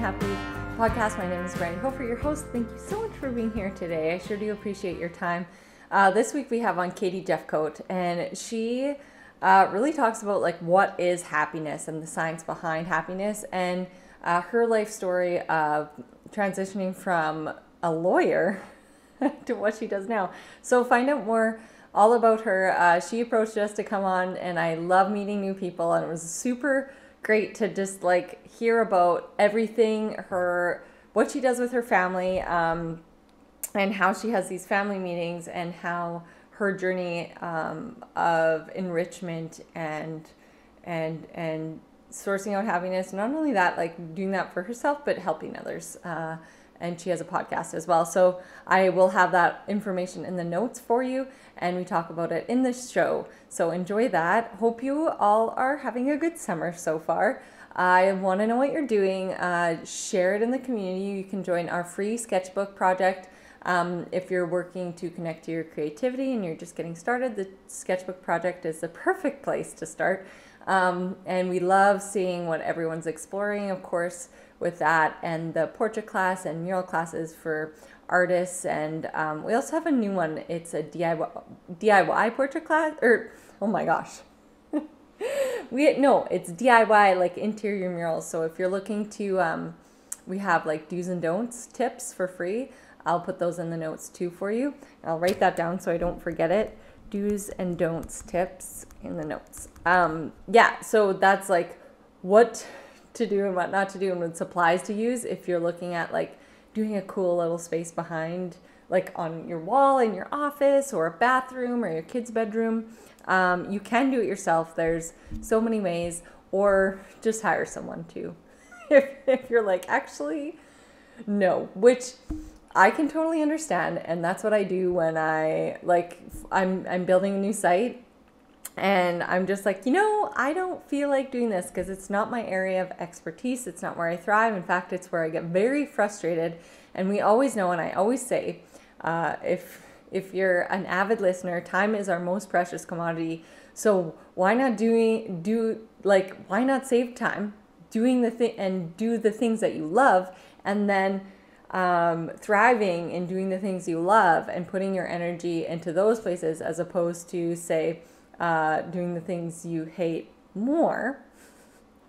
Happy podcast. My name is Brandi Hofer, your host. Thank you so much for being here today. I sure do appreciate your time. Uh, this week we have on Katie Jefcoat, and she uh, really talks about like what is happiness and the science behind happiness, and uh, her life story of transitioning from a lawyer to what she does now. So find out more all about her. Uh, she approached us to come on, and I love meeting new people, and it was super great to just like hear about everything her what she does with her family um, and how she has these family meetings and how her journey um, of enrichment and and and sourcing out happiness not only that like doing that for herself but helping others. Uh, and she has a podcast as well. So I will have that information in the notes for you, and we talk about it in the show. So enjoy that. Hope you all are having a good summer so far. I want to know what you're doing. Uh, share it in the community. You can join our free sketchbook project. Um, if you're working to connect to your creativity and you're just getting started, the sketchbook project is the perfect place to start. Um, and we love seeing what everyone's exploring. Of course, with that and the portrait class and mural classes for artists. And um, we also have a new one. It's a DIY, DIY portrait class, or oh my gosh. we no, it's DIY like interior murals. So if you're looking to, um, we have like do's and don'ts tips for free. I'll put those in the notes too for you. I'll write that down so I don't forget it. Do's and don'ts tips in the notes. Um, yeah, so that's like what to do and what not to do and what supplies to use if you're looking at like doing a cool little space behind like on your wall in your office or a bathroom or your kid's bedroom um, you can do it yourself. There's so many ways. Or just hire someone to. If, if you're like actually no which i can totally understand and that's what i do when i like i'm i'm building a new site and I'm just like, you know, I don't feel like doing this because it's not my area of expertise. It's not where I thrive. In fact, it's where I get very frustrated. And we always know, and I always say, uh, if if you're an avid listener, time is our most precious commodity. So why not doing do like why not save time doing the thing and do the things that you love, and then um, thriving in doing the things you love and putting your energy into those places as opposed to say uh, doing the things you hate more,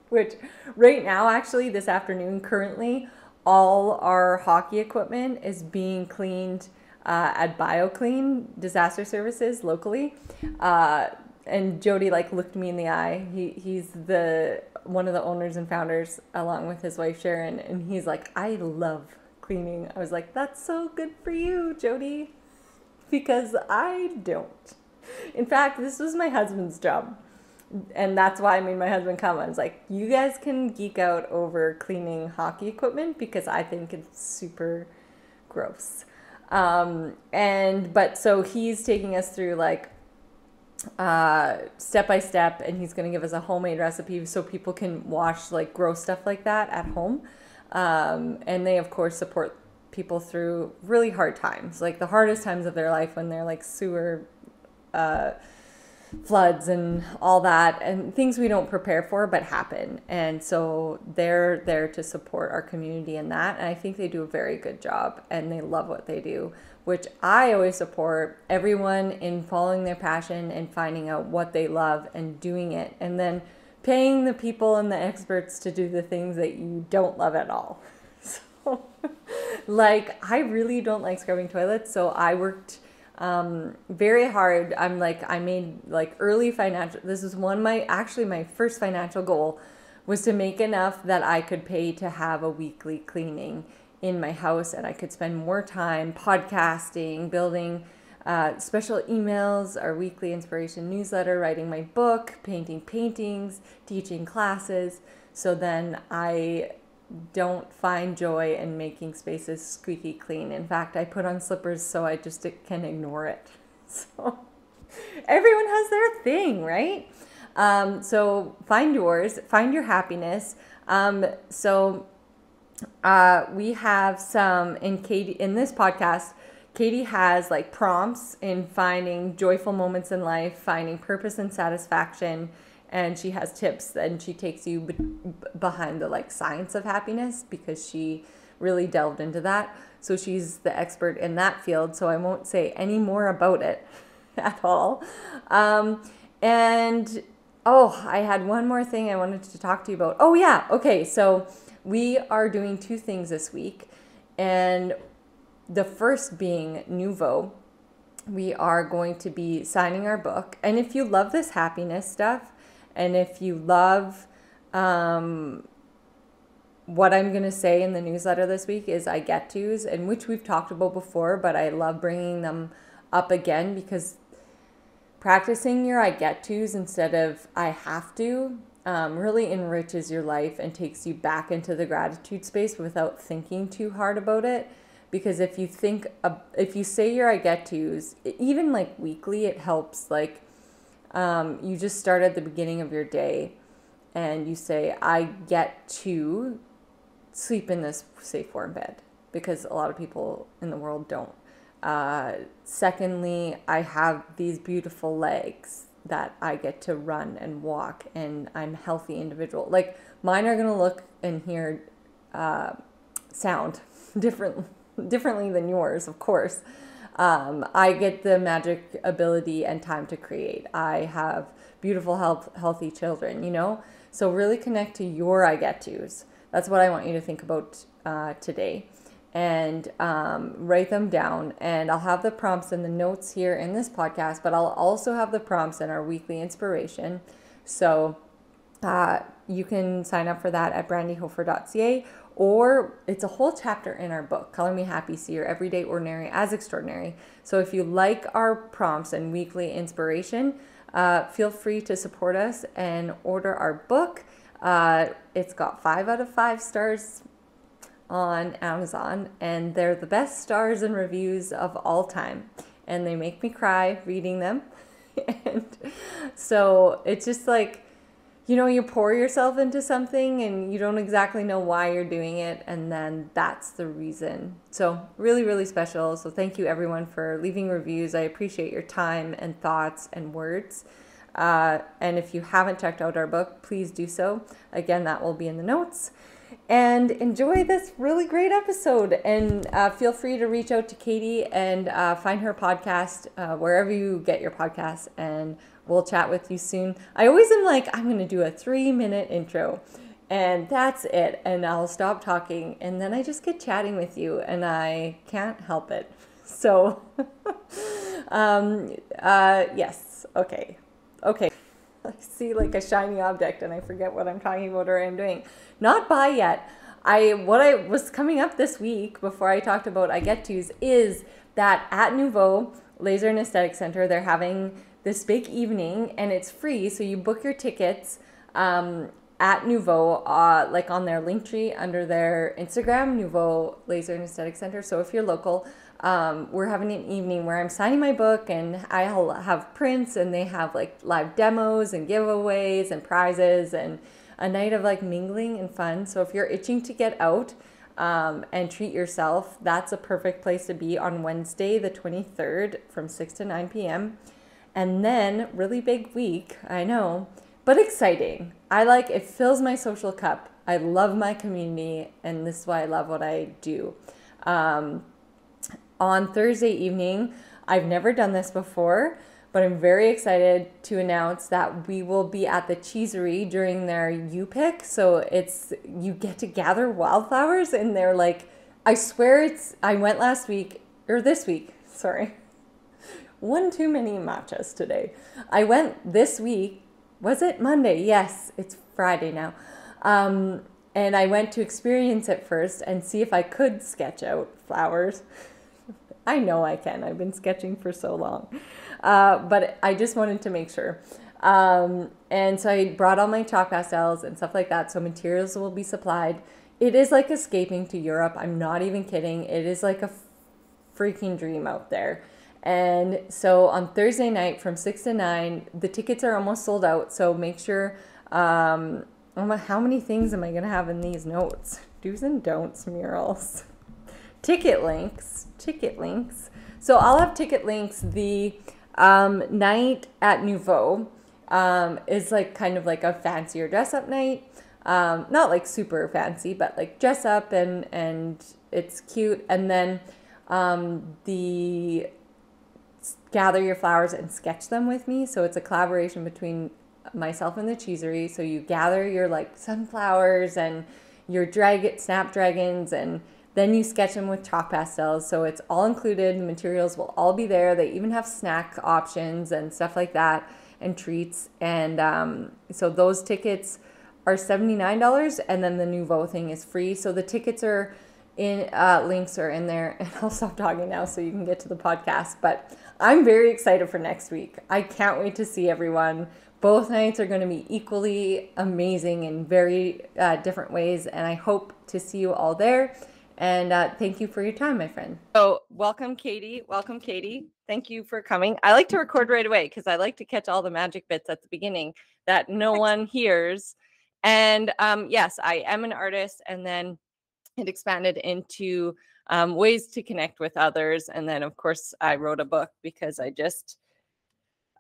which right now, actually, this afternoon, currently, all our hockey equipment is being cleaned uh, at BioClean Disaster Services locally. Uh, and Jody like looked me in the eye. He he's the one of the owners and founders along with his wife Sharon, and he's like, I love cleaning. I was like, that's so good for you, Jody, because I don't. In fact, this was my husband's job. And that's why I made my husband come. I was like, you guys can geek out over cleaning hockey equipment because I think it's super gross. Um, and, but so he's taking us through like uh, step by step and he's going to give us a homemade recipe so people can wash like gross stuff like that at home. Um, and they, of course, support people through really hard times, like the hardest times of their life when they're like sewer uh, floods and all that and things we don't prepare for but happen. And so they're there to support our community in that and i think they do a very good job and they love what they do which i always support everyone in following their passion and finding out what they love and doing it and then paying the people and the experts to do the things that you don't love at all. So like i really don't like scrubbing toilets so i worked um, very hard. I'm like, I made like early financial, this is one my, actually my first financial goal was to make enough that I could pay to have a weekly cleaning in my house and I could spend more time podcasting, building uh, special emails, our weekly inspiration newsletter, writing my book, painting paintings, teaching classes. So then I don't find joy in making spaces squeaky clean. In fact, I put on slippers so I just can ignore it. So everyone has their thing, right? Um, so find yours, find your happiness. Um, so uh, we have some in Katie in this podcast. Katie has like prompts in finding joyful moments in life, finding purpose and satisfaction, and she has tips and she takes you behind the like science of happiness because she really delved into that. So she's the expert in that field. So I won't say any more about it at all. Um, and oh, I had one more thing I wanted to talk to you about. Oh, yeah. Okay. So we are doing two things this week. And the first being Nouveau. We are going to be signing our book. And if you love this happiness stuff, and if you love um, what I'm going to say in the newsletter this week is I get tos, and which we've talked about before, but I love bringing them up again because practicing your I get tos instead of I have to um, really enriches your life and takes you back into the gratitude space without thinking too hard about it. Because if you think, if you say your I get tos, even like weekly, it helps. Like um, you just start at the beginning of your day and you say, I get to sleep in this safe warm bed because a lot of people in the world don't. Uh, secondly, I have these beautiful legs that I get to run and walk, and I'm healthy individual. Like mine are gonna look and hear, uh, sound different differently than yours, of course. Um, I get the magic ability and time to create. I have beautiful, health, healthy children. You know, so really connect to your I get tos. That's what I want you to think about uh, today and um, write them down. And I'll have the prompts and the notes here in this podcast, but I'll also have the prompts in our weekly inspiration. So uh, you can sign up for that at brandihofer.ca or it's a whole chapter in our book, Color Me Happy, See Your Everyday Ordinary as Extraordinary. So if you like our prompts and weekly inspiration, uh, feel free to support us and order our book. Uh, it's got five out of five stars on Amazon, and they're the best stars and reviews of all time. And they make me cry reading them. and so it's just like, you know, you pour yourself into something and you don't exactly know why you're doing it, and then that's the reason. So, really, really special. So, thank you everyone for leaving reviews. I appreciate your time and thoughts and words. Uh, and if you haven't checked out our book, please do so. Again, that will be in the notes. And enjoy this really great episode. And uh, feel free to reach out to Katie and uh, find her podcast uh, wherever you get your podcasts. And we'll chat with you soon. I always am like, I'm going to do a three minute intro. And that's it. And I'll stop talking. And then I just get chatting with you. And I can't help it. So, um, uh, yes. Okay. Okay. I see like a shiny object and I forget what I'm talking about or I'm doing. Not by yet. I what I was coming up this week before I talked about I get to's is that at Nouveau Laser and Aesthetic Center they're having this big evening and it's free. So you book your tickets um, at Nouveau, uh, like on their link tree under their Instagram, Nouveau Laser and Aesthetic Center. So if you're local, um, we're having an evening where I'm signing my book and I'll have prints and they have like live demos and giveaways and prizes and a night of like mingling and fun. So if you're itching to get out um, and treat yourself, that's a perfect place to be on Wednesday, the 23rd from 6 to 9 p.m. And then, really big week, I know, but exciting. I like it, fills my social cup. I love my community, and this is why I love what I do. Um, on Thursday evening. I've never done this before, but I'm very excited to announce that we will be at the Cheesery during their U pick. So it's you get to gather wildflowers, and they're like, I swear it's. I went last week or this week. Sorry, one too many matchas today. I went this week. Was it Monday? Yes, it's Friday now. Um, and I went to experience it first and see if I could sketch out flowers. I know I can. I've been sketching for so long. Uh, but I just wanted to make sure. Um, and so I brought all my chalk pastels and stuff like that. So materials will be supplied. It is like escaping to Europe. I'm not even kidding. It is like a freaking dream out there. And so on Thursday night from 6 to 9, the tickets are almost sold out. So make sure. Um, oh how many things am I going to have in these notes? Do's and don'ts murals. Ticket links ticket links. So I'll have ticket links the um, night at Nouveau. um, is like kind of like a fancier dress up night. Um, not like super fancy, but like dress up and and it's cute. And then um, the gather your flowers and sketch them with me. So it's a collaboration between myself and the cheesery. So you gather your like sunflowers and your drag snapdragons and then you sketch them with chalk pastels. So it's all included. The materials will all be there. They even have snack options and stuff like that and treats. And um, so those tickets are $79 and then the Nouveau thing is free. So the tickets are in uh, links are in there and I'll stop talking now so you can get to the podcast. But I'm very excited for next week. I can't wait to see everyone. Both nights are going to be equally amazing in very uh, different ways, and I hope to see you all there. And uh, thank you for your time, my friend. So, welcome, Katie. Welcome, Katie. Thank you for coming. I like to record right away because I like to catch all the magic bits at the beginning that no one hears. And um, yes, I am an artist. And then it expanded into um, ways to connect with others. And then, of course, I wrote a book because I just,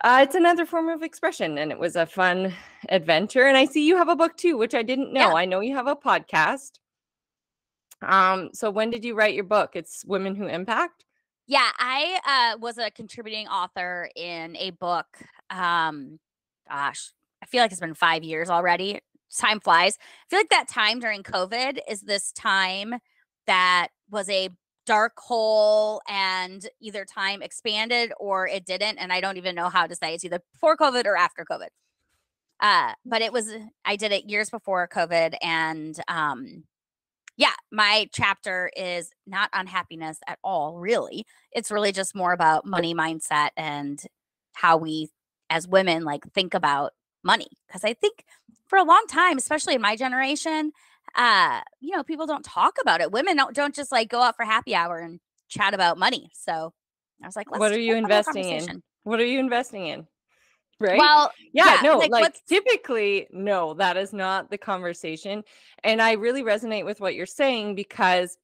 uh, it's another form of expression and it was a fun adventure. And I see you have a book too, which I didn't know. Yeah. I know you have a podcast. Um, so when did you write your book? It's Women Who Impact. Yeah, I uh, was a contributing author in a book. Um, gosh, I feel like it's been five years already. Time flies. I feel like that time during COVID is this time that was a dark hole and either time expanded or it didn't. And I don't even know how to say it's either before COVID or after COVID. Uh, but it was I did it years before COVID and um yeah, my chapter is not on happiness at all, really. It's really just more about money mindset and how we as women like think about money. Cause I think for a long time, especially in my generation, uh, you know, people don't talk about it. Women don't don't just like go out for happy hour and chat about money. So I was like, what are you investing in? What are you investing in? right? Well, yeah, yeah no, like, like typically, no, that is not the conversation. And I really resonate with what you're saying because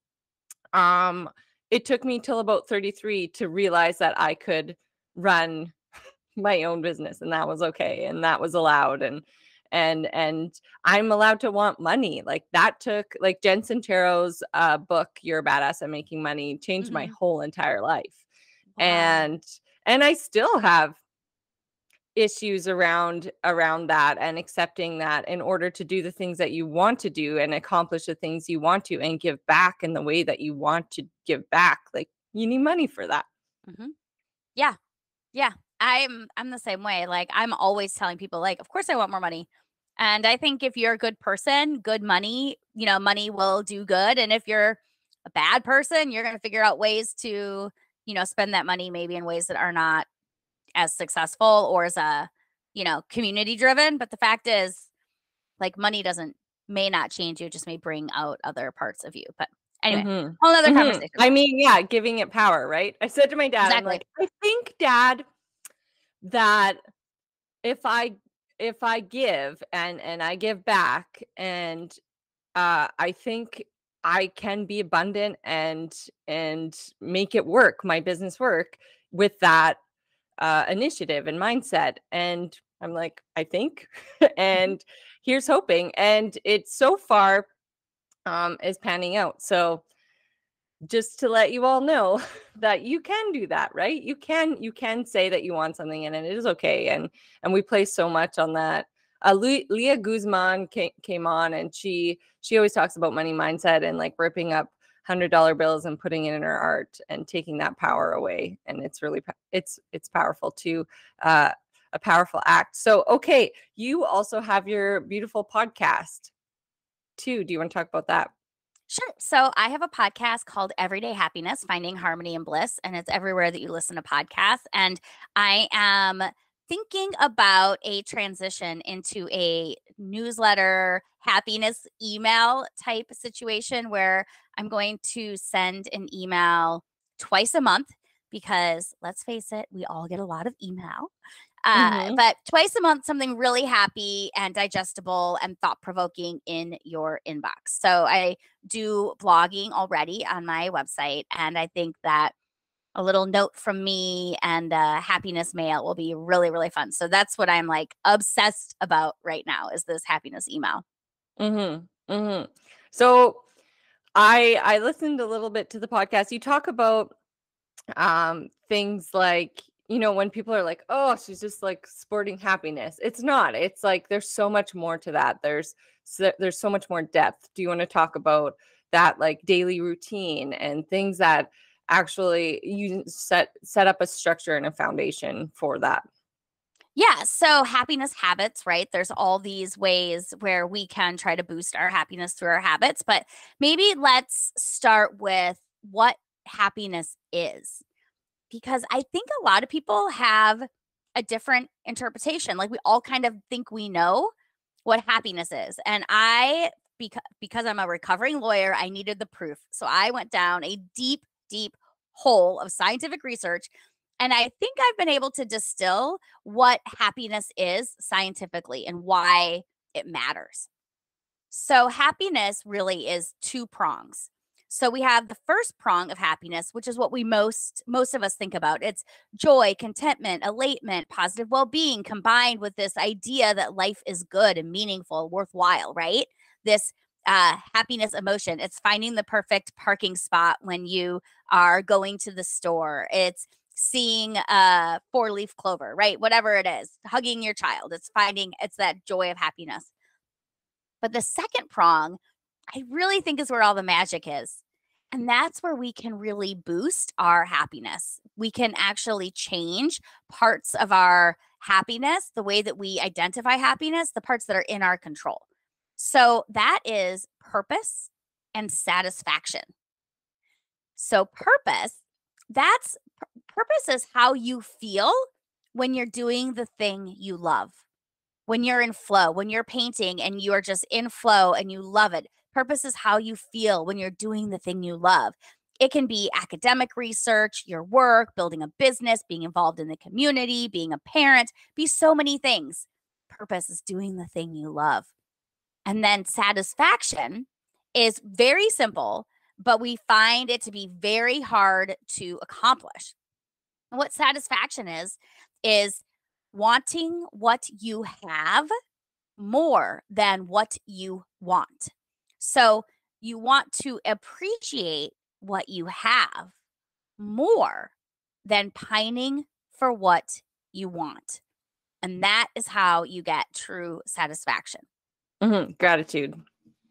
um it took me till about 33 to realize that I could run my own business and that was okay and that was allowed and and and I'm allowed to want money. Like that took like Jen Sincero's uh book, You're a Badass at Making Money, changed mm-hmm. my whole entire life. Wow. And and I still have issues around around that and accepting that in order to do the things that you want to do and accomplish the things you want to and give back in the way that you want to give back like you need money for that mm-hmm. yeah yeah i'm i'm the same way like i'm always telling people like of course i want more money and i think if you're a good person good money you know money will do good and if you're a bad person you're going to figure out ways to you know spend that money maybe in ways that are not as successful or as a you know community driven but the fact is like money doesn't may not change you just may bring out other parts of you but anyway mm-hmm. whole other mm-hmm. conversation i mean yeah giving it power right i said to my dad exactly. i'm like i think dad that if i if i give and and i give back and uh i think i can be abundant and and make it work my business work with that uh, initiative and mindset. And I'm like, I think, mm-hmm. and here's hoping. And it so far um, is panning out. So just to let you all know that you can do that right? You can you can say that you want something and it is okay and and we play so much on that. Uh, leah guzman came, on and she she always talks about money mindset and like ripping up hundred dollar bills and putting it in her art and taking that power away and it's really it's it's powerful too uh a powerful act. So okay you also have your beautiful podcast too. Do you want to talk about that Sure. So I have a podcast called Everyday Happiness Finding Harmony and Bliss, and it's everywhere that you listen to podcasts. And I am thinking about a transition into a newsletter happiness email type situation where I'm going to send an email twice a month because let's face it, we all get a lot of email. Uh, mm-hmm. But twice a month, something really happy and digestible and thought provoking in your inbox. So I do blogging already on my website. And I think that a little note from me and a happiness mail will be really really fun so that's what i'm like obsessed about right now is this happiness email mm-hmm mm-hmm so i i listened a little bit to the podcast you talk about um things like you know when people are like oh she's just like sporting happiness. It's not it's like there's so much more to that. There's so, there's so much more depth. Do you want to talk about that like daily routine and things that actually you set set up a structure and a foundation for that? Yeah so happiness habits right? There's all these ways where we can try to boost our happiness through our habits but maybe let's start with what happiness is because i think a lot of people have a different interpretation like we all kind of think we know what happiness is and i because because i'm a recovering lawyer i needed the proof so i went down a deep deep hole of scientific research. And I think I've been able to distill what happiness is scientifically and why it matters. So, happiness really is two prongs. So we have the first prong of happiness, which is what we most most of us think about. It's joy, contentment, elatement, positive well-being combined with this idea that life is good and meaningful, worthwhile, right? This uh, happiness emotion. It's finding the perfect parking spot when you are going to the store. It's seeing a four leaf clover, right? Whatever it is, hugging your child. It's finding, it's that joy of happiness. But the second prong, I really think is where all the magic is. And that's where we can really boost our happiness. We can actually change parts of our happiness, the way that we identify happiness, the parts that are in our control. So that is purpose and satisfaction. So purpose, that's purpose is how you feel when you're doing the thing you love. When you're in flow, when you're painting and you are just in flow and you love it. Purpose is how you feel when you're doing the thing you love. It can be academic research, your work, building a business, being involved in the community, being a parent, be so many things. Purpose is doing the thing you love. And then satisfaction is very simple, but we find it to be very hard to accomplish. And what satisfaction is, is wanting what you have more than what you want. So you want to appreciate what you have more than pining for what you want. And that is how you get true satisfaction. Mm-hmm. Gratitude.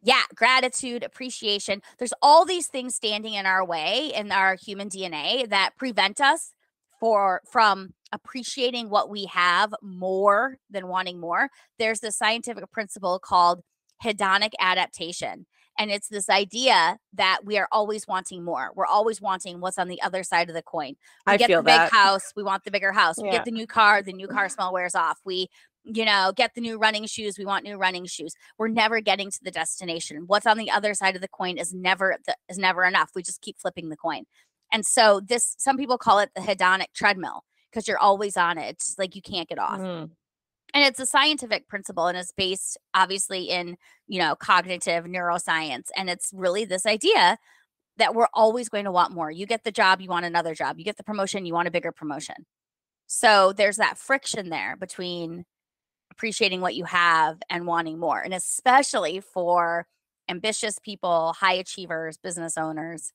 Yeah, gratitude, appreciation. There's all these things standing in our way in our human DNA that prevent us for from appreciating what we have more than wanting more. There's the scientific principle called hedonic adaptation. And it's this idea that we are always wanting more. We're always wanting what's on the other side of the coin. We I get feel the big that. house, we want the bigger house. We get the new car, the new car smell wears off. We, you know, get the new running shoes, we want new running shoes. We're never getting to the destination. What's on the other side of the coin is never the, is never enough. We just keep flipping the coin. And so this some people call it the hedonic treadmill because you're always on it. It's like you can't get off Mm. And it's a scientific principle and it's based obviously in you know cognitive neuroscience and it's really this idea that we're always going to want more. You get the job you want another job. You get the promotion you want a bigger promotion. So there's that friction there between appreciating what you have and wanting more and especially for ambitious people high achievers business owners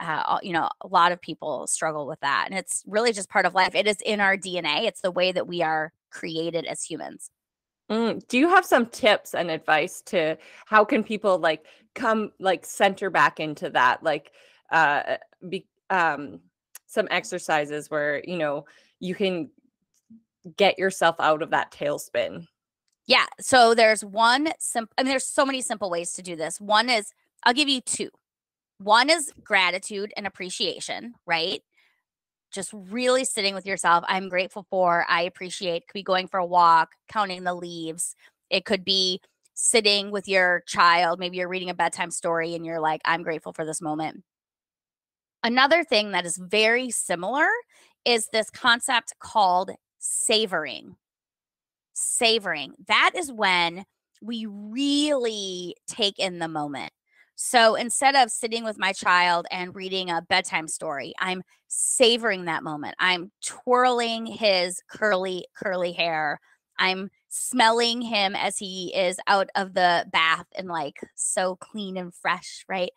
uh, you know a lot of people struggle with that and it's really just part of life. It is in our dna it's the way that we are created as humans Mm. Do you have some tips and advice to how can people like come like center back into that like uh be um some exercises where you know you can get yourself out of that tailspin. Yeah. So there's one simple, I mean, there's so many simple ways to do this. One is, I'll give you two. One is gratitude and appreciation, right? Just really sitting with yourself. I'm grateful for, I appreciate, could be going for a walk, counting the leaves. It could be sitting with your child. Maybe you're reading a bedtime story and you're like, I'm grateful for this moment. Another thing that is very similar is this concept called savoring savoring. That is when we really take in the moment. So instead of sitting with my child and reading a bedtime story, I'm savoring that moment. I'm twirling his curly, curly hair. I'm smelling him as he is out of the bath and like so clean and fresh, right?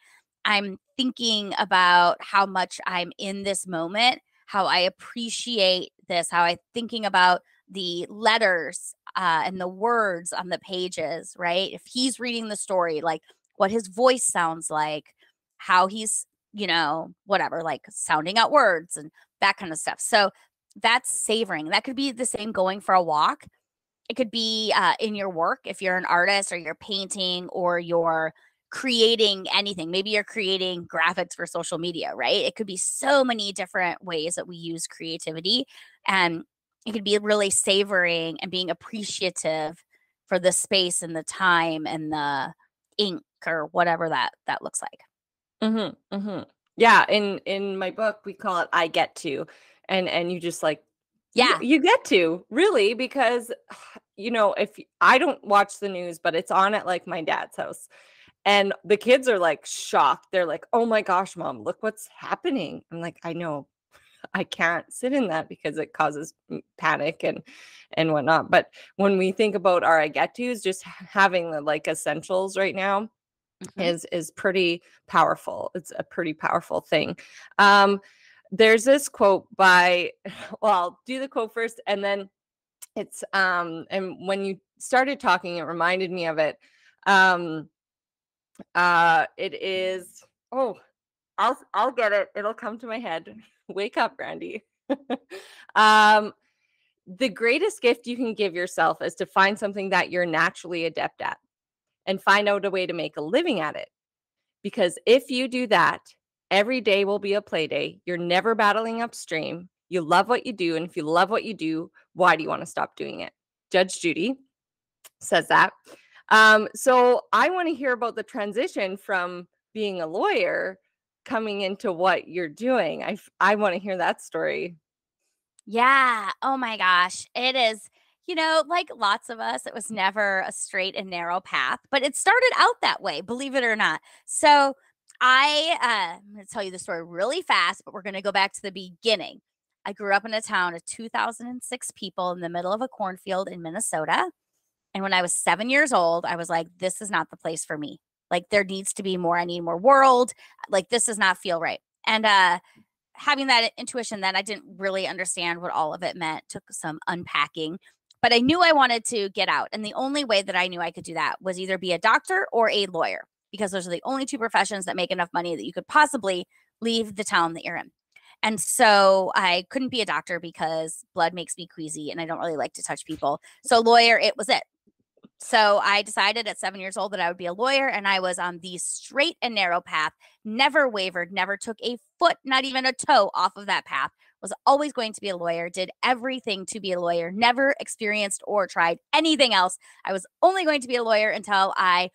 I'm thinking about how much I'm in this moment, how I appreciate this, how I'm thinking about the letters uh, and the words on the pages, right? If he's reading the story, like what his voice sounds like, how he's, you know, whatever, like sounding out words and that kind of stuff. So that's savoring. That could be the same going for a walk. It could be uh, in your work if you're an artist or you're painting or you're creating anything. Maybe you're creating graphics for social media, right? It could be so many different ways that we use creativity. And it could be really savoring and being appreciative for the space and the time and the ink or whatever that that looks like. Mm-hmm, mm-hmm. Yeah, in in my book we call it I get to, and and you just like yeah you, you get to really because you know if I don't watch the news, but it's on at like my dad's house, and the kids are like shocked. They're like, "Oh my gosh, mom, look what's happening!" I'm like, "I know, I can't sit in that because it causes panic and and whatnot. But when we think about our I get tos, just having the like essentials right now mm-hmm. is is pretty powerful. It's a pretty powerful thing. Um, there's this quote by well, I'll do the quote first and then it's um and when you started talking, it reminded me of it. Um uh it is oh I'll I'll get it. It'll come to my head. Wake up, Brandi. um, the greatest gift you can give yourself is to find something that you're naturally adept at and find out a way to make a living at it. Because if you do that, every day will be a play day. You're never battling upstream. You love what you do. And if you love what you do, why do you want to stop doing it? Judge Judy says that. Um, so I want to hear about the transition from being a lawyer coming into what you're doing. I I want to hear that story. Yeah. Oh my gosh. It is, you know, like lots of us, it was never a straight and narrow path, but it started out that way, believe it or not. So I uh, I'm going to tell you the story really fast, but we're going to go back to the beginning. I grew up in a town of 2006 people in the middle of a cornfield in Minnesota. And when I was seven years old, I was like, this is not the place for me. Like there needs to be more. I need more world. Like this does not feel right. And uh having that intuition then I didn't really understand what all of it meant. Took some unpacking. But I knew I wanted to get out. And the only way that I knew I could do that was either be a doctor or a lawyer, because those are the only two professions that make enough money that you could possibly leave the town that you're in. And so I couldn't be a doctor because blood makes me queasy and I don't really like to touch people. So lawyer, it was it. So I decided at seven years old that I would be a lawyer, and I was on the straight and narrow path, never wavered, never took a foot, not even a toe off of that path. Was always going to be a lawyer, did everything to be a lawyer, never experienced or tried anything else. I was only going to be a lawyer until I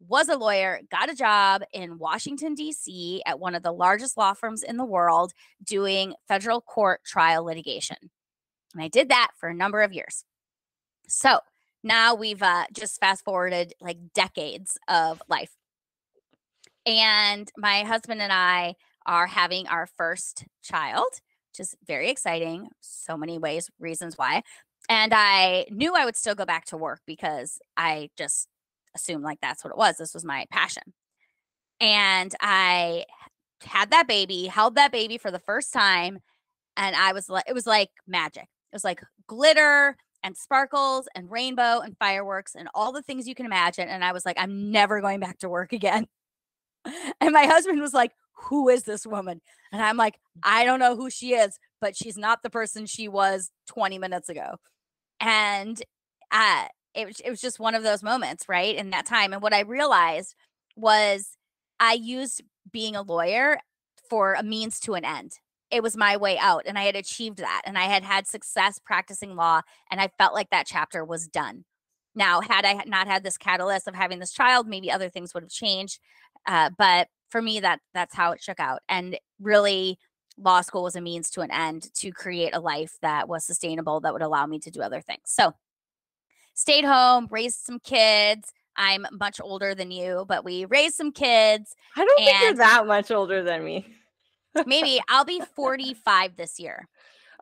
was a lawyer, got a job in Washington, D.C. at one of the largest law firms in the world doing federal court trial litigation. And I did that for a number of years. So, now we've uh, just fast forwarded like decades of life. And my husband and I are having our first child, is very exciting. So many ways, reasons why. And I knew I would still go back to work because I just assumed like that's what it was. This was my passion. And I had that baby, held that baby for the first time. And I was like, it was like magic. It was like glitter and sparkles and rainbow and fireworks and all the things you can imagine. And I was like, I'm never going back to work again. And my husband was like, Who is this woman? And I'm like, I don't know who she is, but she's not the person she was 20 minutes ago. And uh, it, was, it was just one of those moments, right? In that time. And what I realized was I used being a lawyer for a means to an end it was my way out and I had achieved that and I had had success practicing law and I felt like that chapter was done. Now, had I not had this catalyst of having this child, maybe other things would have changed. Uh, but for me, that that's how it shook out. And really, law school was a means to an end to create a life that was sustainable that would allow me to do other things. So, stayed home, raised some kids. I'm much older than you, but we raised some kids. I don't think you're that much older than me. maybe I'll be 45 this year.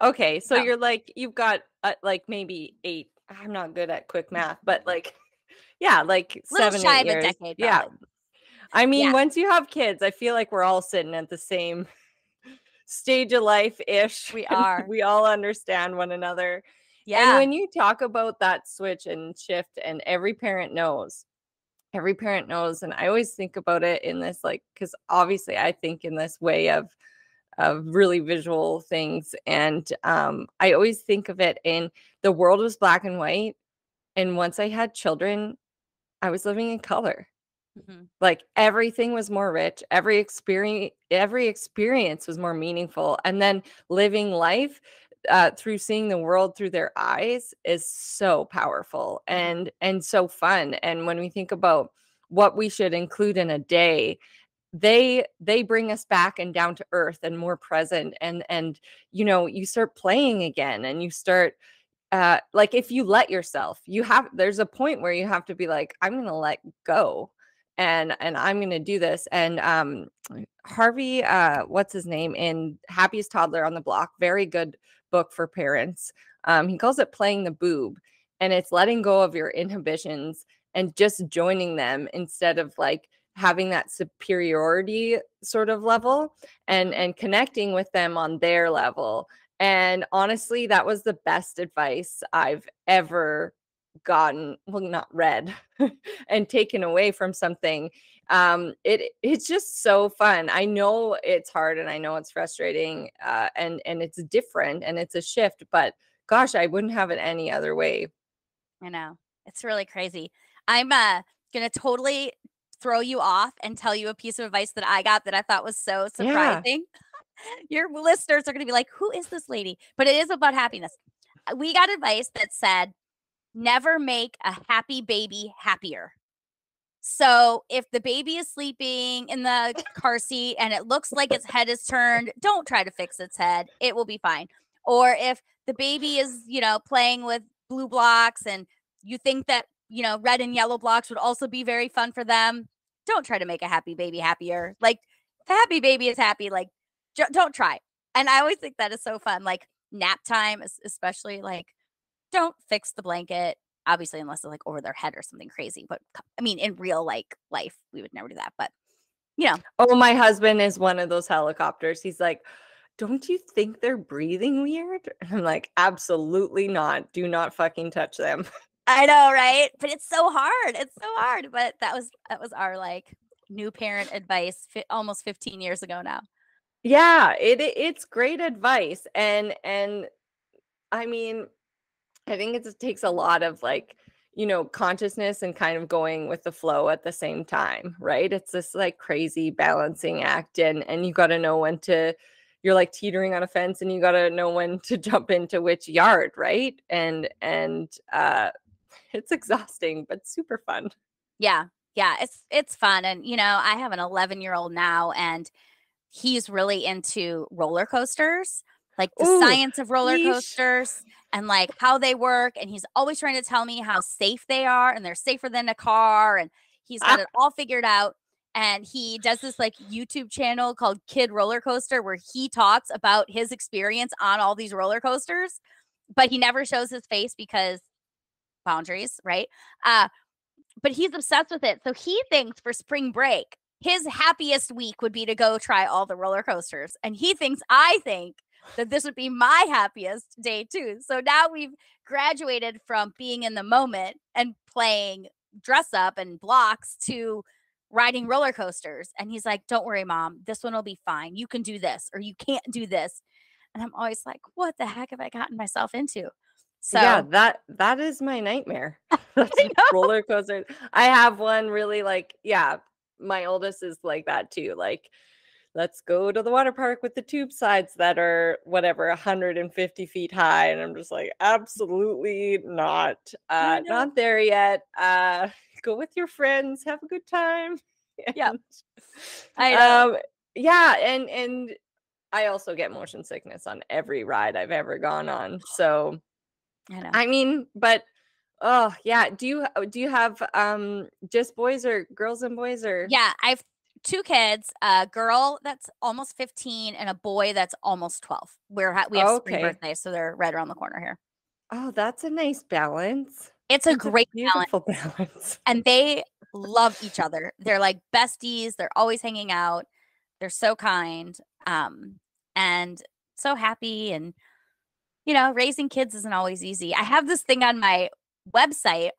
Okay, so oh. you're like you've got uh, like maybe eight. I'm not good at quick math, but like, yeah, like seven, eight years. Decade, yeah, I mean, yeah. once you have kids, I feel like we're all sitting at the same stage of life ish. We are. we all understand one another. Yeah. And when you talk about that switch and shift, and every parent knows, every parent knows. And I always think about it in this, like, because obviously I think in this way of, of really visual things. And um, I always think of it in the world was black and white. And once I had children, I was living in color. Mm-hmm. Like everything was more rich. Every experience, every experience was more meaningful. And then living life uh, through seeing the world through their eyes is so powerful and and so fun. And when we think about what we should include in a day, they they bring us back and down to earth and more present. And and you know you start playing again and you start uh like if you let yourself you have there's a point where you have to be like i'm gonna let go and and I'm going to do this. And um, Harvey, uh, what's his name in Happiest Toddler on the Block, very good book for parents. Um, he calls it playing the boob, and it's letting go of your inhibitions and just joining them instead of like having that superiority sort of level and and connecting with them on their level and honestly that was the best advice i've ever gotten well not read and taken away from something um it it's just so fun. I know it's hard and i know it's frustrating uh and and it's different and it's a shift but gosh i wouldn't have it any other way. I know. It's really crazy. I'm uh gonna totally throw you off and tell you a piece of advice that i got that i thought was so surprising. Yeah. your listeners are gonna be like who is this lady? But it is about happiness. We got advice that said never make a happy baby happier. So if the baby is sleeping in the car seat and it looks like its head is turned, don't try to fix its head. It will be fine. Or if the baby is, you know, playing with blue blocks and you think that, you know, red and yellow blocks would also be very fun for them, don't try to make a happy baby happier. Like the happy baby is happy. Like j- don't try. And I always think that is so fun. Like nap time, especially like don't fix the blanket obviously unless it's like over their head or something crazy but i mean in real like life we would never do that but you know. Oh my husband is one of those helicopters he's like don't you think they're breathing weird? I'm like absolutely not do not fucking touch them. I know right? But it's so hard it's so hard but that was that was our like new parent advice fi- almost 15 years ago now. Yeah it it's great advice and and i mean I think it just takes a lot of like, you know, consciousness and kind of going with the flow at the same time, right? It's this like crazy balancing act and and you got to know when to you're like teetering on a fence and you got to know when to jump into which yard, right? And and uh it's exhausting but super fun. Yeah. Yeah, it's it's fun and you know, I have an 11-year-old now and he's really into roller coasters like the Ooh, science of roller coasters and like how they work. And he's always trying to tell me how safe they are and they're safer than a car. And he's got ah. it all figured out. And he does this like YouTube channel called Kid Roller Coaster where he talks about his experience on all these roller coasters, but he never shows his face because boundaries, right? Uh, but he's obsessed with it. So he thinks for spring break, his happiest week would be to go try all the roller coasters. And he thinks, I think that this would be my happiest day too. So now we've graduated from being in the moment and playing dress up and blocks to riding roller coasters. And he's like, Don't worry, mom, this one will be fine. You can do this or you can't do this. And I'm always like, What the heck have I gotten myself into? So yeah, that that is my nightmare. roller coasters. I have one really like, yeah, my oldest is like that too. Like let's go to the water park with the tube sides that are whatever 150 feet high and i'm just like absolutely not uh not there yet uh go with your friends have a good time yeah i know. um yeah and and i also get motion sickness on every ride i've ever gone on so i know i mean but Oh yeah. Do you do you have um just boys or girls and boys or Yeah, I have two kids, a girl that's almost 15 and a boy that's almost 12. We're ha- we have okay. spring birthdays, so they're right around the corner here. Oh, that's a nice balance. It's a great a beautiful balance. balance. And they love each other. They're like besties. They're always hanging out. They're so kind. Um, and so happy and you know, raising kids isn't always easy. I have this thing on my website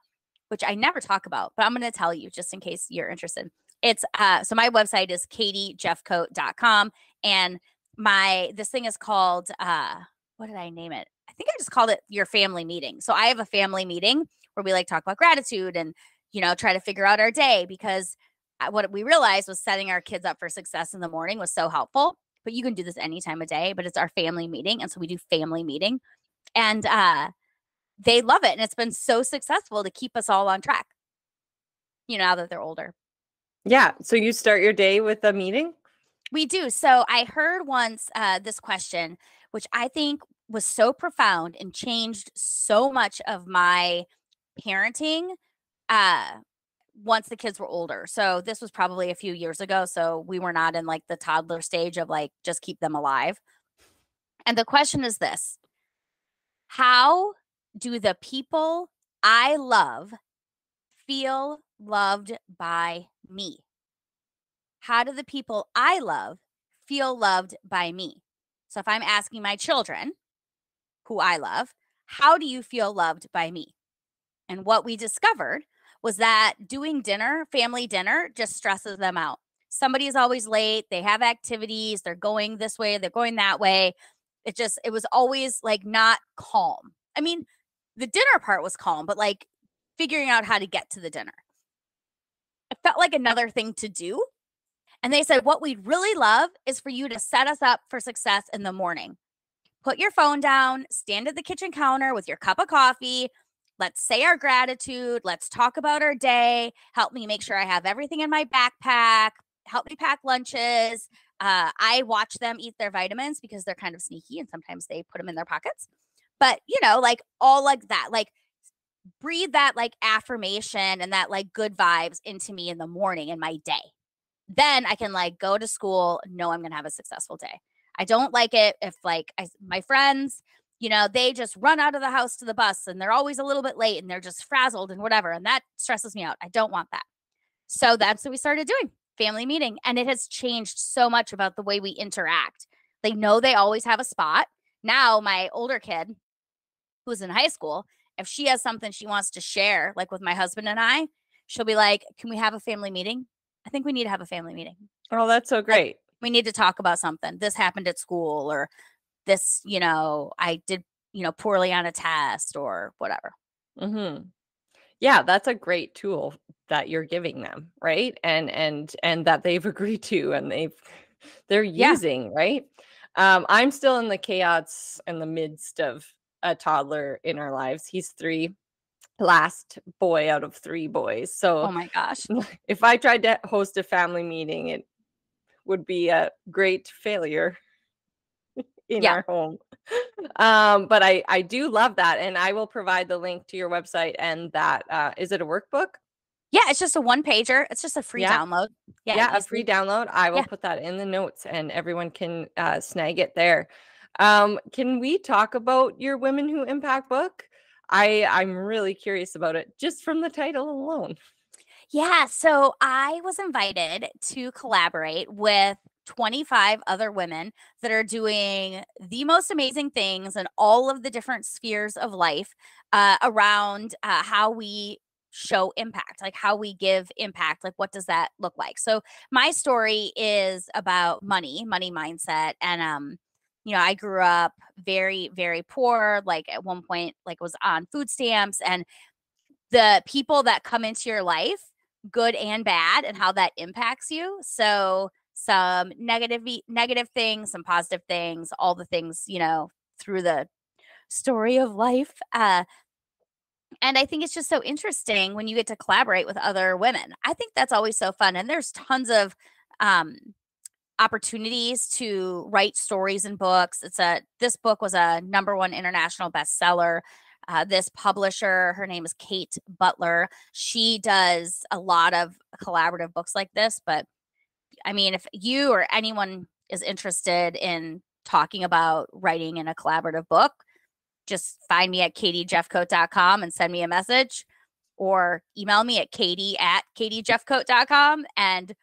which I never talk about, but I'm going to tell you just in case you're interested. It's uh so my website is katiejefcoat.com and my this thing is called uh what did I name it? I think I just called it your family meeting. So I have a family meeting where we like talk about gratitude and you know try to figure out our day because what we realized was setting our kids up for success in the morning was so helpful. But you can do this any time of day, but it's our family meeting and so we do family meeting. And uh they love it and it's been so successful to keep us all on track. You know, now that they're older. Yeah. So you start your day with a meeting? We do. So I heard once uh, this question, which I think was so profound and changed so much of my parenting uh, once the kids were older. So this was probably a few years ago. So we were not in like the toddler stage of like just keep them alive. And the question is this How do the people I love feel loved by me? How do the people I love feel loved by me? So if I'm asking my children, who I love, how do you feel loved by me? And what we discovered was that doing dinner, family dinner, just stresses them out. Somebody's always late, they have activities, they're going this way, they're going that way. It just, it was always like not calm. I mean, the dinner part was calm, but like figuring out how to get to the dinner it felt like another thing to do. And they said, What we'd really love is for you to set us up for success in the morning. Put your phone down, stand at the kitchen counter with your cup of coffee. Let's say our gratitude. Let's talk about our day. Help me make sure I have everything in my backpack. Help me pack lunches. Uh, I watch them eat their vitamins because they're kind of sneaky and sometimes they put them in their pockets. But, you know, like all like that. Like breathe that like affirmation and that like good vibes into me in the morning in my day. Then I can like go to school, know I'm going to have a successful day. I don't like it if like I, my friends, you know, they just run out of the house to the bus and they're always a little bit late and they're just frazzled and whatever. And that stresses me out. I don't want that. So that's what we started doing family meeting. And it has changed so much about the way we interact. They know they always have a spot. Now, my older kid, who's in high school, if she has something she wants to share, like with my husband and I, she'll be like, Can we have a family meeting? I think we need to have a family meeting. Oh, that's so great. Like, we need to talk about something. This happened at school, or this, you know, I did, you know, poorly on a test or whatever. Mm-hmm. Yeah, that's a great tool that you're giving them, right? And and and that they've agreed to and they've they're using, yeah. right? Um, I'm still in the chaos in the midst of a toddler in our lives. He's three, last boy out of three boys. So, oh my gosh. If I tried to host a family meeting, it would be a great failure in yeah. our home. Um, but I I do love that, and I will provide the link to your website and that. Uh, is it a workbook? Yeah, it's just a one pager. It's just a free yeah. download. Yeah, yeah a free download. I will yeah. put that in the notes, and everyone can uh, snag it there. Um, can we talk about your Women Who Impact book? I I'm really curious about it just from the title alone. Yeah, so I was invited to collaborate with 25 other women that are doing the most amazing things in all of the different spheres of life uh, around uh, how we show impact, like how we give impact. Like, what does that look like? So, my story is about money, money mindset, and um, you know, I grew up very, very poor, like at one point, like was on food stamps and the people that come into your life, good and bad, and how that impacts you. So some negative negative things, some positive things, all the things, you know, through the story of life. Uh and I think it's just so interesting when you get to collaborate with other women. I think that's always so fun. And there's tons of um opportunities to write stories and books. It's a this book was a number one international bestseller. uh, this publisher, her name is Kate Butler. She does a lot of collaborative books like this. But I mean, if you or anyone is interested in talking about writing in a collaborative book, just find me at katiejefcoat.com and send me a message or email me at katie at katiejefcoat.com and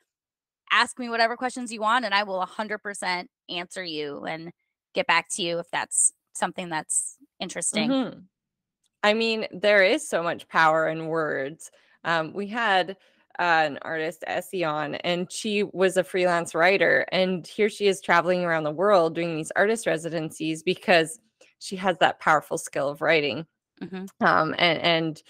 ask me whatever questions you want and I will 100% answer you and get back to you if that's something that's interesting. Mm-hmm. I mean, there is so much power in words. Um, we had uh, an artist, Essie, on, and she was a freelance writer. And here she is traveling around the world doing these artist residencies because she has that powerful skill of writing. Mm-hmm. Um, and, and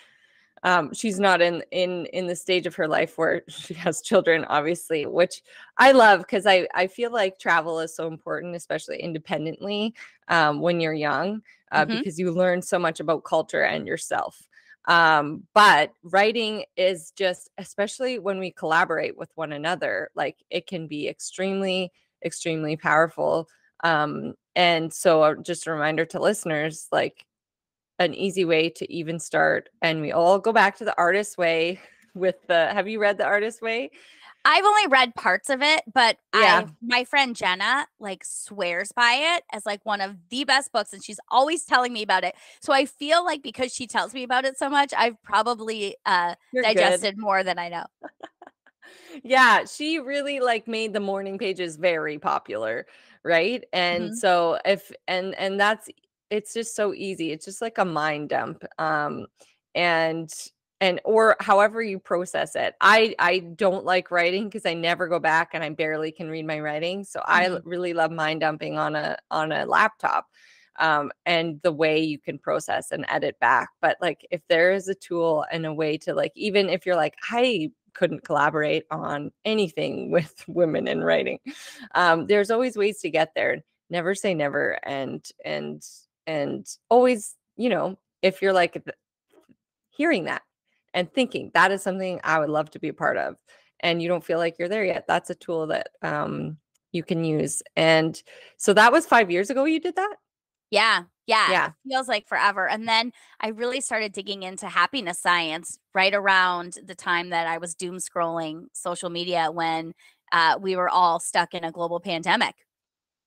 um, she's not in in in the stage of her life where she has children obviously which i love because i i feel like travel is so important especially independently um, when you're young uh, mm-hmm. because you learn so much about culture and yourself um, but writing is just especially when we collaborate with one another like it can be extremely extremely powerful um, and so uh, just a reminder to listeners like an easy way to even start. And we all go back to the artist way with the have you read the artist way? I've only read parts of it, but yeah. I, my friend Jenna like swears by it as like one of the best books, and she's always telling me about it. So I feel like because she tells me about it so much, I've probably uh, digested good. more than I know. yeah, she really like made the morning pages very popular, right? And mm-hmm. so if and and that's it's just so easy. It's just like a mind dump. Um, and and or however you process it i i don't like writing because i never go back and i barely can read my writing so mm-hmm. i really love mind dumping on a on a laptop um, and the way you can process and edit back but like if there is a tool and a way to like even if you're like i couldn't collaborate on anything with women in writing um, there's always ways to get there never say never and and and always you know if you're like hearing that and thinking that is something i would love to be a part of and you don't feel like you're there yet that's a tool that um, you can use and so that was five years ago you did that? Yeah yeah yeah. feels like forever and then i really started digging into happiness science right around the time that i was doom scrolling social media when uh, we were all stuck in a global pandemic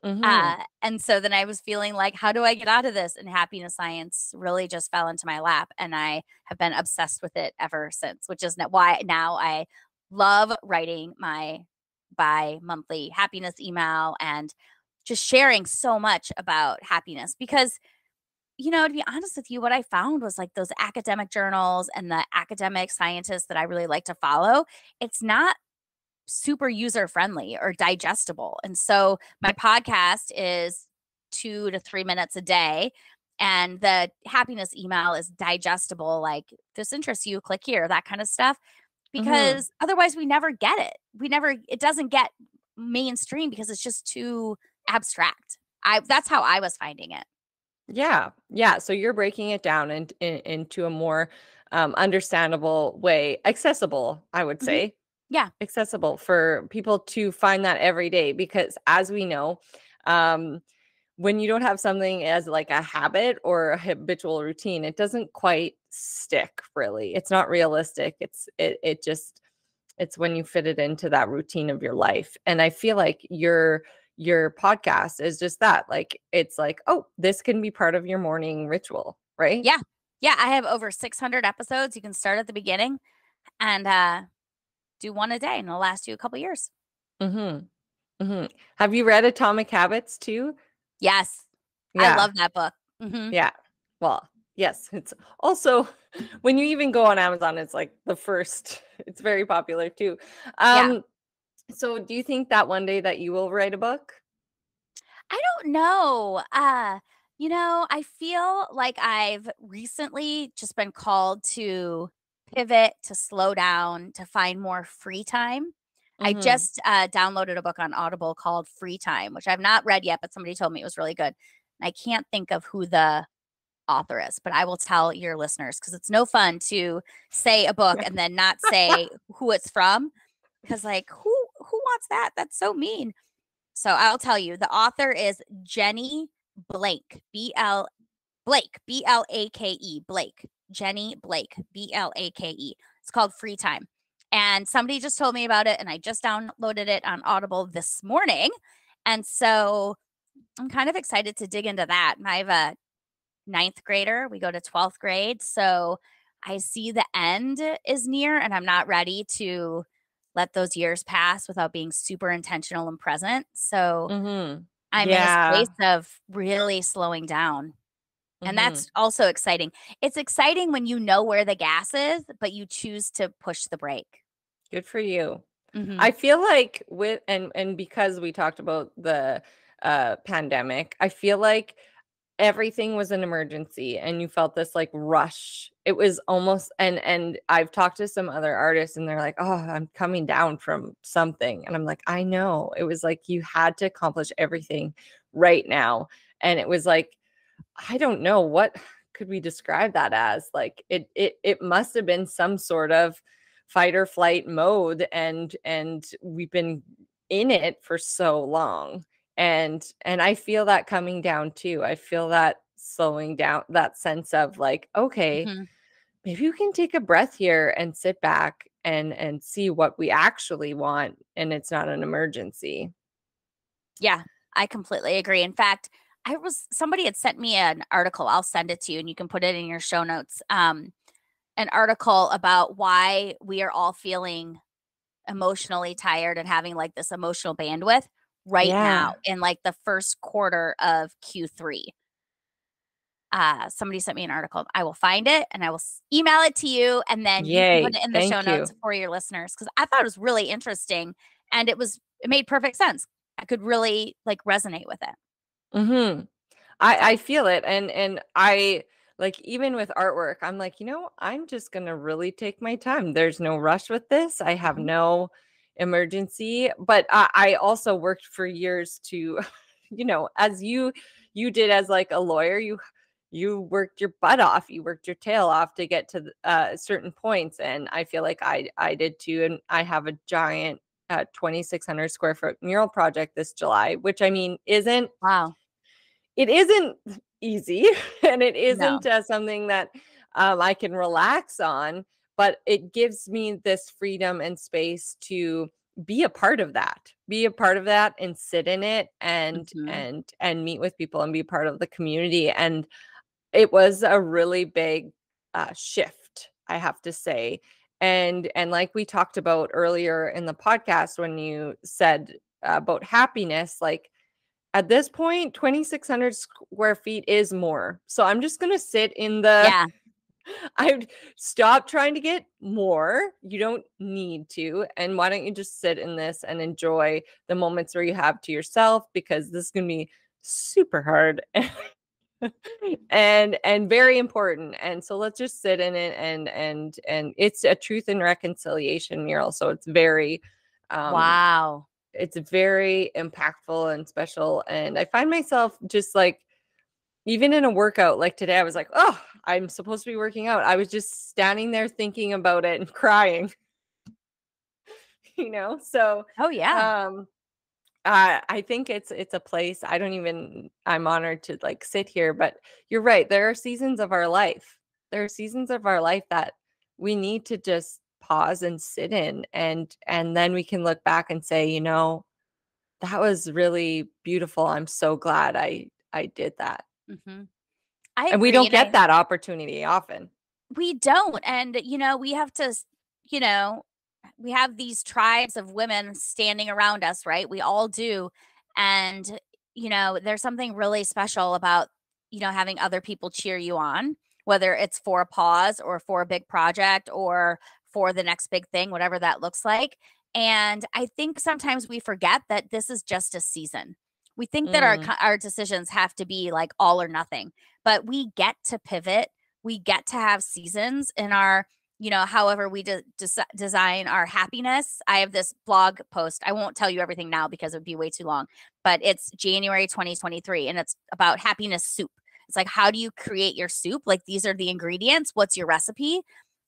Mm-hmm. Uh, and so then I was feeling like, how do I get out of this? And happiness science really just fell into my lap. And I have been obsessed with it ever since, which is why now I love writing my bi monthly happiness email and just sharing so much about happiness because you know, to be honest with you, what I found was like those academic journals and the academic scientists that I really like to follow, it's not super user friendly or digestible. And so my podcast is two to three minutes a day. And the happiness email is digestible, like this interests you, click here, that kind of stuff. Mm-hmm. Because mm-hmm. otherwise, we never get it. We never, it doesn't get mainstream because it's just too abstract. I, that's how I was finding it. Yeah. Yeah. So you're breaking it down in, in, into a more um, understandable way, accessible, I would mm-hmm. say, yeah. accessible for people to find that every day because as we know um when you don't have something as like a habit or a habitual routine it doesn't quite stick really. It's not realistic. It's it, it just it's when you fit it into that routine of your life. And i feel like your your podcast is just that like it's like oh this can be part of your morning ritual right? Yeah. Yeah i have over 600 episodes you can start at the beginning and uh do one a day and it'll last you a couple years. Mm-hmm. Mm-hmm. Have you read Atomic Habits too? Yes. Yeah. I love that book. Mm-hmm. Yeah. Well, yes. It's also when you even go on Amazon, it's like the first, it's very popular too. Um, yeah. so do you think that one day that you will write a book? I don't know. Uh, you know, I feel like I've recently just been called to pivot, to slow down, to find more free time. Mm-hmm. I just uh, downloaded a book on Audible called Free Time, which I've not read yet, but somebody told me it was really good. And I can't think of who the author is, but I will tell your listeners because it's no fun to say a book and then not say who it's from. Because like who who wants that? That's so mean. So I'll tell you, the author is Jenny Blank, B L Blake, B L A K E, Blake, Jenny Blake, B L A K E. It's called Free Time. And somebody just told me about it, and I just downloaded it on Audible this morning. And so I'm kind of excited to dig into that. I have a ninth grader. We go to 12th grade. So I see the end is near, and I'm not ready to let those years pass without being super intentional and present. So Mm-hmm. I'm Yeah. in a space of really slowing down. And Mhm. that's also exciting. It's exciting when you know where the gas is, but you choose to push the brake. good for you. Mhm. I feel like with and and because we talked about the uh pandemic, I feel like everything was an emergency and you felt this like rush. It was almost and and I've talked to some other artists and they're like, "Oh, I'm coming down from something." And I'm like, "I know." It was like you had to accomplish everything right now. And it was like I don't know what could we describe that as? Like it it it must have been some sort of fight or flight mode and and we've been in it for so long. And and I feel that coming down too. I feel that slowing down that sense of like okay, Mhm. maybe we can take a breath here and sit back and and see what we actually want and it's not an emergency. Yeah, I completely agree. In fact, I was somebody had sent me an article. I'll send it to you and you can put it in your show notes. Um, an article about why we are all feeling emotionally tired and having like this emotional bandwidth right now in like the first quarter of Q3. Uh, somebody sent me an article. I will find it and I will email it to you, and then you Yay, can put it in the show notes you. for your listeners because I thought it was really interesting and it was it made perfect sense. I could really like resonate with it. Mhm. I I feel it and and I like even with artwork, I'm like, you know, I'm just gonna really take my time. There's no rush with this. I have Mhm. no emergency, but I, I also worked for years to, you know, as you you did as like a lawyer, you you worked your butt off, you worked your tail off to get to uh, certain points, and I feel like I I did too. And I have a giant uh, 2,600 square foot mural project this July, which I mean isn't Wow. It isn't easy and it No. isn't uh, something that um, I can relax on, but it gives me this freedom and space to be a part of that, be a part of that and sit in it and Mhm. and and meet with people and be part of the community. And it was a really big uh, shift, I have to say. And and like we talked about earlier in the podcast when you said about happiness, like at this point 2600 square feet is more so i'm just going to sit in the Yeah. i'd stop trying to get more you don't need to and why don't you just sit in this and enjoy the moments where you have to yourself because this is going to be super hard and and very important and so let's just sit in it and and and it's a truth and reconciliation mural so it's very um wow. It's very impactful and special and i find myself just like even in a workout like today i was like oh i'm supposed to be working out i was just standing there thinking about it and crying you know so Oh yeah. um uh, i think it's it's a place i don't even i'm honored to like sit here but you're right there are seasons of our life there are seasons of our life that we need to just pause and sit in and and then we can look back and say you know that was really beautiful i'm so glad i i did that. Hmm I and we don't and I- get that opportunity often. We don't and you know we have to you know we have these tribes of women standing around us right? We all do and you know there's something really special about you know having other people cheer you on whether it's for a pause or for a big project or for the next big thing whatever that looks like and i think sometimes we forget that this is just a season. We think that our Mm. our decisions have to be like all or nothing but we get to pivot we get to have seasons in our you know however we de- desi- design our happiness. I have this blog post i won't tell you everything now because it would be way too long but it's january 2023 and it's about happiness soup. It's like how do you create your soup? Like these are the ingredients what's your recipe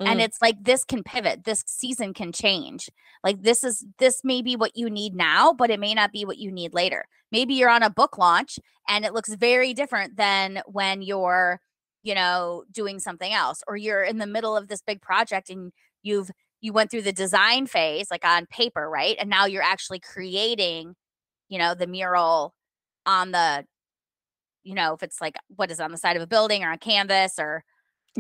and Mm. it's like this can pivot this season can change like this is this may be what you need now but it may not be what you need later maybe you're on a book launch and it looks very different than when you're you know, doing something else, or you're in the middle of this big project and you've you went through the design phase like on paper, right? And now you're actually creating, you know, the mural on the you know, if it's like what is it, on the side of a building or on canvas or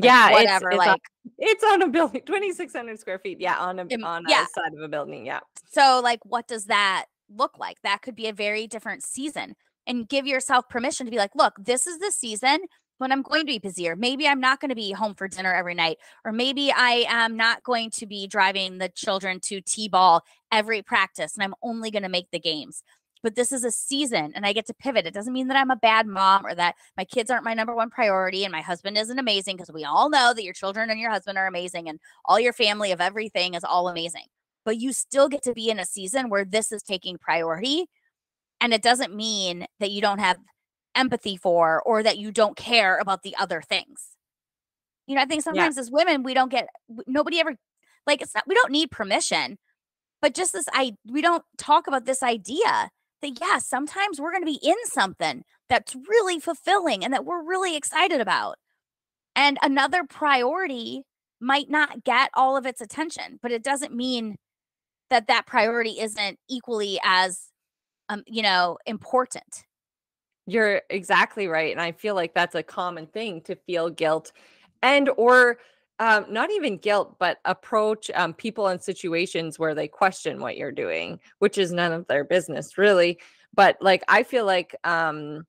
like Yeah, whatever, it's on like it's on a building, 2,600 square feet. Yeah, on a on yeah. a side of a building. Yeah. So, like, what does that look like? That could be a very different season. And give yourself permission to be like, look, this is the season when I'm going to be busier. Maybe I'm not going to be home for dinner every night, or maybe I am not going to be driving the children to T ball every practice and I'm only going to make the games. But this is a season and I get to pivot. It doesn't mean that I'm a bad mom or that my kids aren't my number one priority and my husband isn't amazing because we all know that your children and your husband are amazing and all your family of everything is all amazing but you still get to be in a season where this is taking priority. And it doesn't mean that you don't have empathy for or that you don't care about the other things. You know, I think Yeah. sometimes as women, we don't get, nobody ever, like, it's not, we don't need permission, but just this, I, we don't talk about this idea that, yeah, sometimes we're going to be in something that's really fulfilling and that we're really excited about. And another priority might not get all of its attention, but it doesn't mean that that priority isn't equally as um you know important You're exactly right. And I feel like that's a common thing to feel guilt and or um, not even guilt, but approach um, people in situations where they question what you're doing, which is none of their business, really. But like, I feel like um,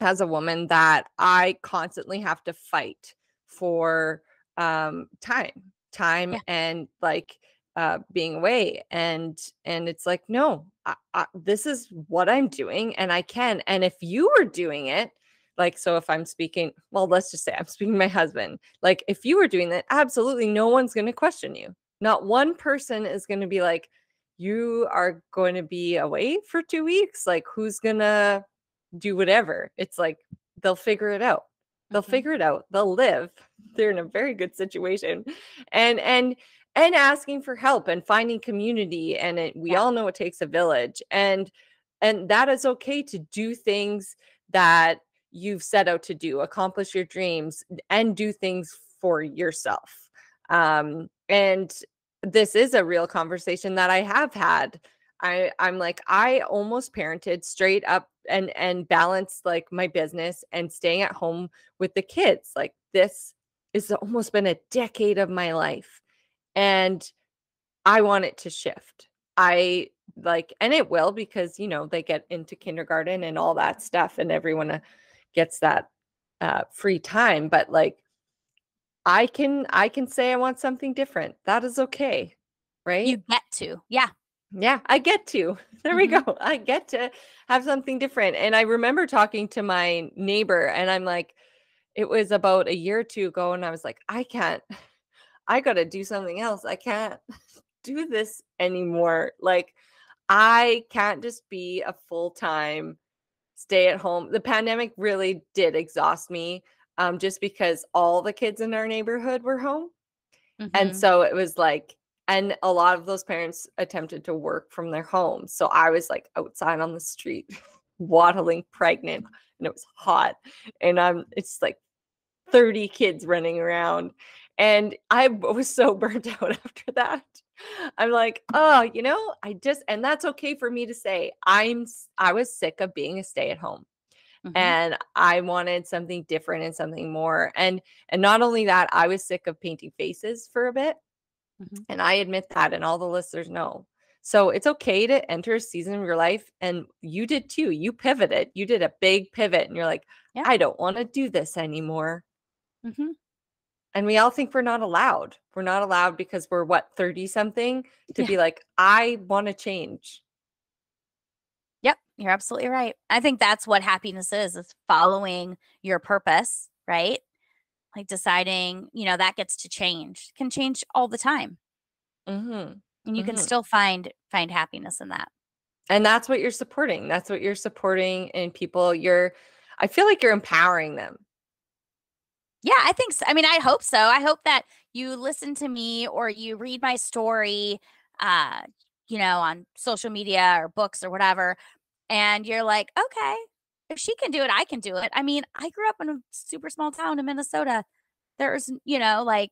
as a woman that I constantly have to fight for um, time, time, yeah and like uh, being away, and and it's like, no, I, I, this is what I'm doing, and I can. And if you were doing it, like, so if I'm speaking, well, let's just say I'm speaking to my husband, like, if you were doing that, absolutely no one's going to question you. Not one person is going to be like, you are going to be away for two weeks. Like, who's going to do whatever? It's like they'll figure it out. They'll hmm figure it out. They'll live. They're in a very good situation. And, and, and asking for help and finding community. And it, we yeah all know it takes a village. And, and that is okay to do things that you've set out to do, accomplish your dreams, and do things for yourself. Um, and this is a real conversation that I have had. I I'm like I almost parented straight up and and balanced like my business and staying at home with the kids. Like this is almost been a decade of my life and I want it to shift. I like and it will because you know they get into kindergarten and all that stuff and everyone uh, gets that uh free time but like I can I can say I want something different. That is okay. Right? you get to yeah Yeah, I get to. There we hmm go. I get to have something different. And I remember talking to my neighbor and I'm like it was about a year or two ago and I was like I can't I got to do something else. I can't do this anymore. Like I can't just be a full-time stay at home. The pandemic really did exhaust me um just because all the kids in our neighborhood were home. And hmm so it was like, and a lot of those parents attempted to work from their homes. So I was like outside on the street, waddling pregnant, and it was hot. And I'm, it's like 30 kids running around. And I was so burnt out after that. I'm like, oh, you know, I just, and that's okay for me to say. I'm, I was sick of being a stay at home hmm and I wanted something different and something more. And, and not only that, I was sick of painting faces for a bit. hmm And I admit that, and all the listeners know. So it's okay to enter a season of your life. And you did too. You pivoted. You did a big pivot, and you're like, yeah I don't want to do this anymore. hmm And we all think we're not allowed. We're not allowed because we're what, 30 something to yeah be like, I want to change. Yep, you're absolutely right. I think that's what happiness is, is following your purpose, right? Like deciding, you know, that gets to change. Can change all the time. hmm And you can hmm still find find happiness in that. And that's what you're supporting. That's what you're supporting in people. You're, I feel like you're empowering them. Yeah, I think so. I mean, I hope so. I hope that you listen to me or you read my story uh, you know, on social media or books or whatever, and you're like, okay, if she can do it, I can do it. I mean, I grew up in a super small town in Minnesota. There's, you know, like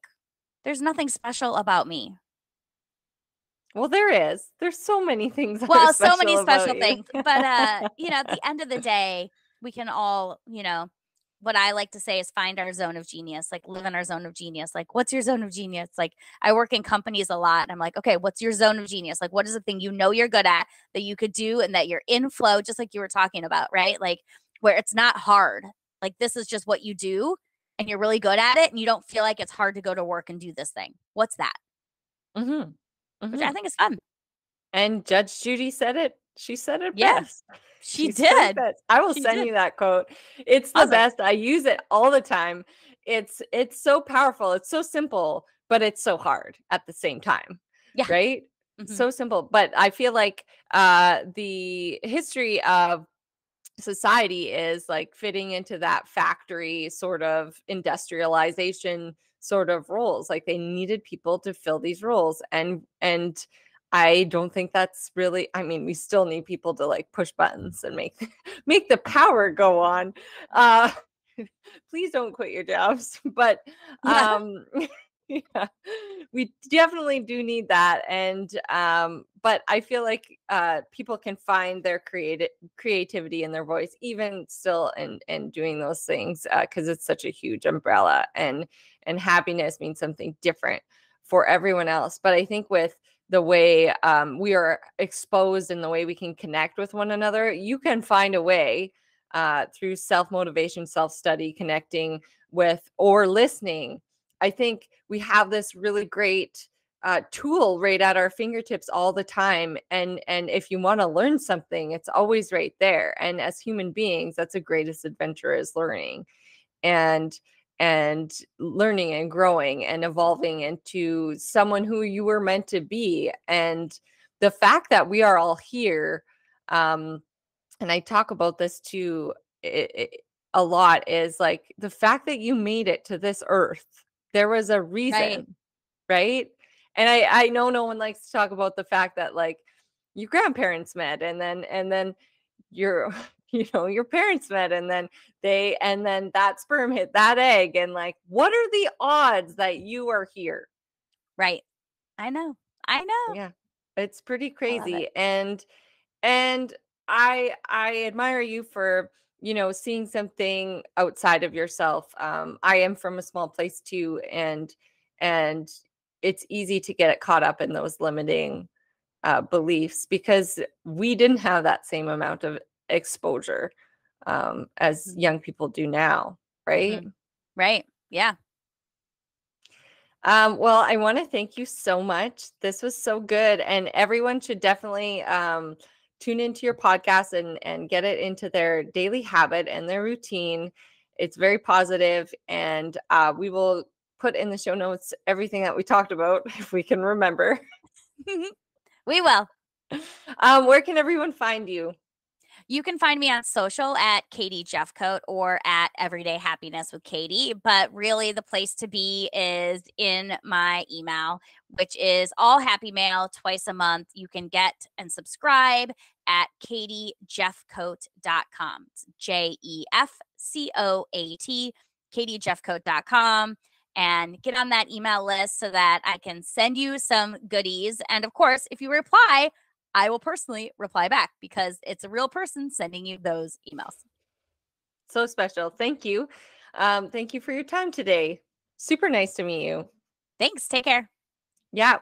there's nothing special about me. Well, there is. There's so many things. Well, so many special things. But uh, you know, at the end of the day, we can all, you know, what I like to say is find our zone of genius, like live in our zone of genius. Like, what's your zone of genius? Like, I work in companies a lot. And I'm like, okay, what's your zone of genius? Like, what is the thing you know you're good at that you could do and that you're in flow, just like you were talking about, right? Like, where it's not hard. Like, this is just what you do and you're really good at it and you don't feel like it's hard to go to work and do this thing. What's that? Mm-hmm. Mm-hmm. Which I think is fun. And Judge Judy said it. She said it yes. best. She, she did. I will she send did. you that quote. It's the awesome. best. I use it all the time. It's it's so powerful. It's so simple, but it's so hard at the same time. Yeah. Right? Mm-hmm. So simple. But I feel like uh the history of society is like fitting into that factory sort of industrialization sort of roles like they needed people to fill these roles and and I don't think that's really I mean we still need people to like push buttons and make make the power go on. Uh please don't quit your jobs, but um yeah. we definitely do need that and um but I feel like uh people can find their creative creativity in their voice even still in in doing those things uh cuz it's such a huge umbrella and and happiness means something different for everyone else. But I think with the way um, we are exposed and the way we can connect with one another, you can find a way uh, through self motivation, self study, connecting with or listening. I think we have this really great uh, tool right at our fingertips all the time, and and if you want to learn something, it's always right there. And as human beings, that's the greatest adventure is learning, and and learning and growing and evolving into someone who you were meant to be and the fact that we are all here um and i talk about this too it, it, a lot is like the fact that you made it to this earth there was a reason right, right? and i i know no one likes to talk about the fact that like your grandparents met and then and then your you know your parents met and then they and then that sperm hit that egg and like what are the odds that you are here? Right. I know. I know. Yeah. It's pretty crazy it. and and i i admire you for you know seeing something outside of yourself. Um i am from a small place too and and it's easy to get caught up in those limiting uh, beliefs because we didn't have that same amount of exposure um, as young people do now, right? Mm-hmm. Right. Yeah. Um, well, I want to thank you so much. This was so good, and everyone should definitely um, tune into your podcast and and get it into their daily habit and their routine. It's very positive, and uh, we will put in the show notes everything that we talked about if we can remember. we will. Um, where can everyone find you? You can find me on social at Katie Jefcoat or at Everyday Happiness with Katie. But really, the place to be is in my email, which is all happy mail twice a month. You can get and subscribe at katiejefcoat.com. It's J E F C O A T, katiejefcoat.com and get on that email list so that I can send you some goodies. And of course, if you reply, I will personally reply back because it's a real person sending you those emails. So special. Thank you. Um, thank you for your time today. Super nice to meet you. Thanks. Take care. Yeah.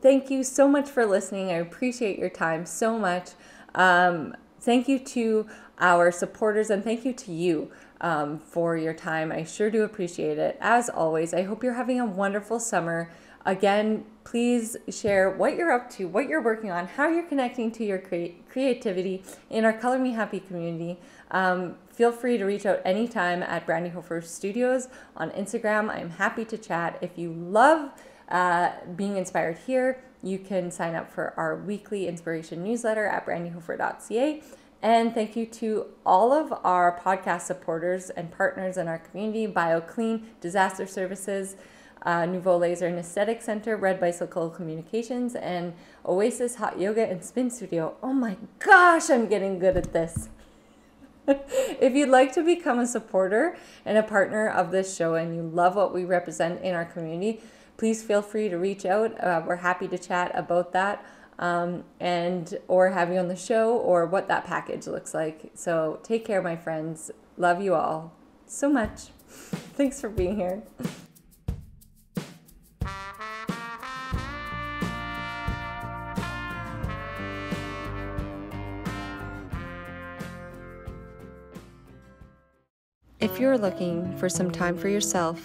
Thank you so much for listening. I appreciate your time so much. Um, thank you to our supporters and thank you to you um, for your time. I sure do appreciate it. As always, I hope you're having a wonderful summer. Again, please share what you're up to, what you're working on, how you're connecting to your cre- creativity in our Color Me Happy community. Um, feel free to reach out anytime at Brandi Hofer Studios on Instagram. I'm happy to chat. If you love uh, being inspired here, you can sign up for our weekly inspiration newsletter at brandihofer.ca. And thank you to all of our podcast supporters and partners in our community BioClean, Disaster Services, uh, Nouveau Laser and Aesthetic Center, Red Bicycle Communications, and Oasis Hot Yoga and Spin Studio. Oh my gosh, I'm getting good at this. if you'd like to become a supporter and a partner of this show and you love what we represent in our community, please feel free to reach out. Uh, we're happy to chat about that um, and or have you on the show or what that package looks like. So take care, my friends. Love you all so much. Thanks for being here. If you're looking for some time for yourself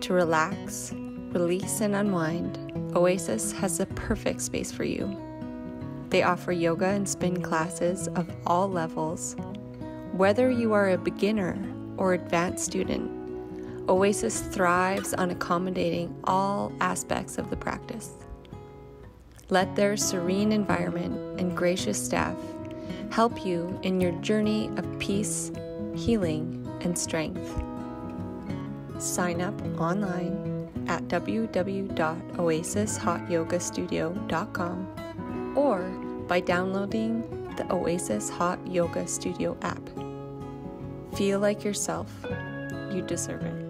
to relax, release, and unwind, Oasis has the perfect space for you. They offer yoga and spin classes of all levels. Whether you are a beginner or advanced student, Oasis thrives on accommodating all aspects of the practice. Let their serene environment and gracious staff help you in your journey of peace, healing, and strength. Sign up online at www.oasishotyogastudio.com or by downloading the Oasis Hot Yoga Studio app. Feel like yourself. You deserve it.